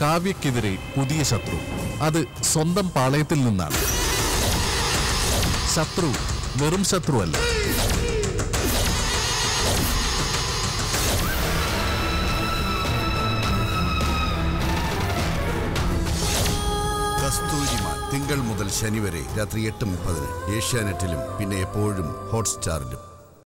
കാവ്യക്കെതിരെ പുതിയ ശത്രു. അത് സ്വന്തം പാളയത്തിൽ നിന്നാണ്. ശത്രു വെറും ശത്രുവല്ല. കസ്തൂരിമാൻ തിങ്കൾ മുതൽ ശനി വരെ രാത്രി എട്ട് മുപ്പതിന് ഏഷ്യാനെറ്റിലും പിന്നെ എപ്പോഴും ഹോട്ട്സ്റ്റാറിലും.